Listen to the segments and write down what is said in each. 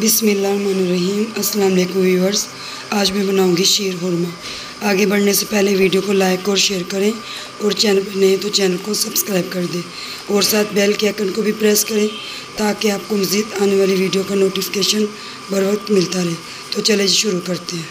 बिसमीम अस्सलाम वालेकुम व्यूअर्स, आज मैं बनाऊँगी शीर खुरमा। आगे बढ़ने से पहले वीडियो को लाइक और शेयर करें और चैनल पर नए तो चैनल को सब्सक्राइब कर दें और साथ बेल के आइकन को भी प्रेस करें ताकि आपको मज़ीद आने वाली वीडियो का नोटिफिकेशन बर वक्त मिलता रहे। तो चले शुरू करते हैं।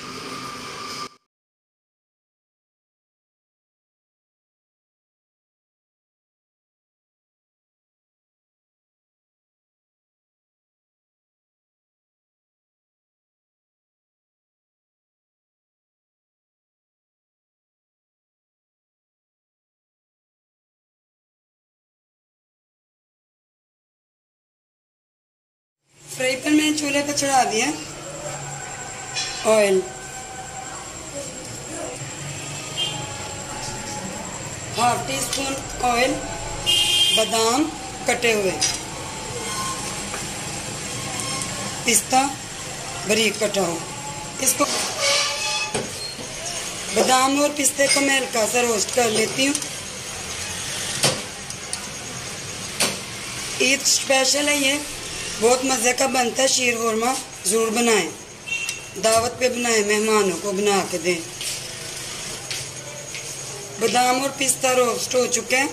फ्राई पैन मैंने चूल्हे पर चढ़ा दिया। Oil half teaspoon oil बादाम कटे हुए। पिस्ता बारीक कटा हुआ। इसको बादाम और पिस्ते को मैं हल्का सा रोस्ट कर लेती हूँ। ईद स्पेशल है ये। बहुत मज़े का बनता है शीर खुरमा, ज़रूर बनाएँ। दावत पे बनाएँ, मेहमानों को बना के दें। बादाम और पिस्ता रोस्ट हो चुके हैं।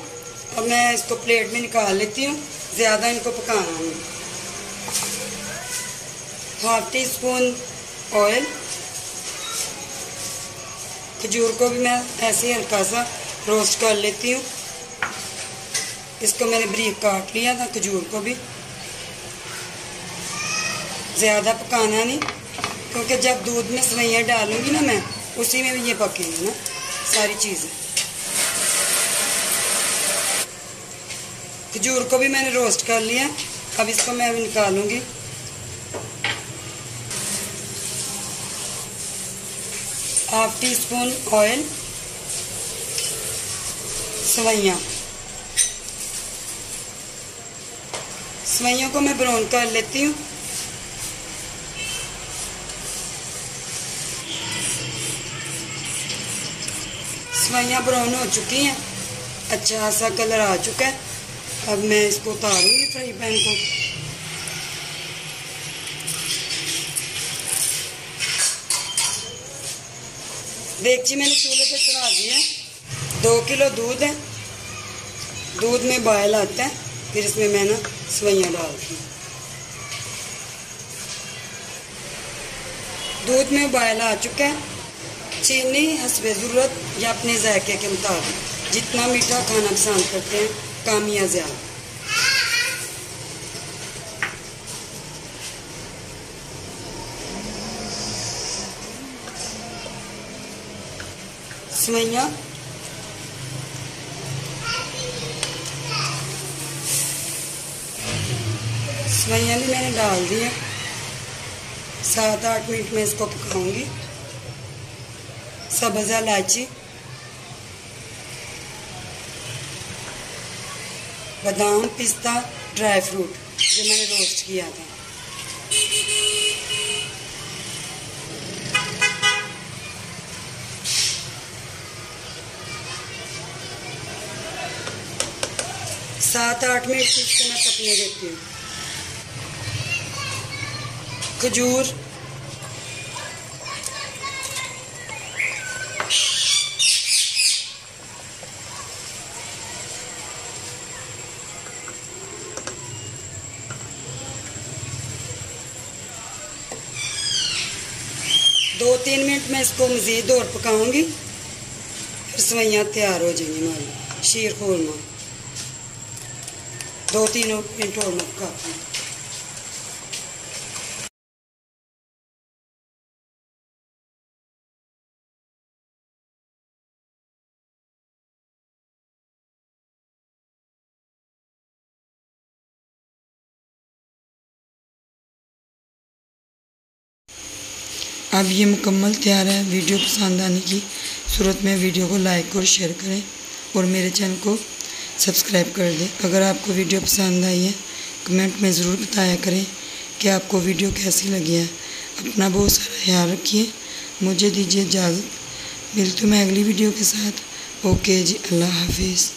अब मैं इसको प्लेट में निकाल लेती हूँ। ज़्यादा इनको पकाना नहीं। Half teaspoon oil. खजूर को भी मैं ऐसे ही हल्का सा रोस्ट कर लेती हूँ। इसको मैंने ब्रीक काट लिया था, खजूर को भी। ज़्यादा पकाना नहीं, क्योंकि जब दूध में सवैयाँ डालूँगी ना मैं, उसी में भी ये पकेंगी ना, सारी चीज़ें। खजूर को भी मैंने रोस्ट कर लिया, अब इसको मैं अभी निकालूँगी। हाफ़ टी स्पून ऑयल, सवैयाँ। सवैयों को मैं ब्राउन कर लेती हूँ। सवाइयाँ ब्राउन हो चुकी हैं अच्छा सा कलर आ चुका है अब मैं इसको उतारूँगी फ्राई पैन को देखिए मैंने चूल्हे पे चढ़ा दिया दो किलो दूध है दूध में बॉयल आता है फिर इसमें मैं ना सवैयाँ डालती हूँ दूध में बॉयल आ चुका है चीनी हसब ज़रूरत या अपने जायके के मुताबिक। जितना मीठा खाना पसंद करते हैं, कम या ज़्यादा। सवैया सवैयाँ भी मैंने डाल दी है। सात आठ मिनट में इसको पकाऊँगी। सब्ज़ इलायची बादाम पिस्ता ड्राई फ्रूट, जो मैंने रोस्ट किया था। सात आठ मिनट इसको मैं पकने देती हूँ। खजूर दो तीन मिनट में इसको मज़ीद और पकाऊँगी। फिर सवैयाँ तैयार हो जाएँगी हमारी शीर खोलना दो तीन मिनट और मैं पकाती अब ये मुकम्मल तैयार है। वीडियो पसंद आने की सूरत में वीडियो को लाइक और शेयर करें और मेरे चैनल को सब्सक्राइब कर दें। अगर आपको वीडियो पसंद आई है कमेंट में ज़रूर बताया करें कि आपको वीडियो कैसी लगी है। अपना बहुत सारा ख्याल रखिए। मुझे दीजिए इजाज़त। मिलती हूँ मैं अगली वीडियो के साथ। ओके जी, अल्लाह हाफिज़।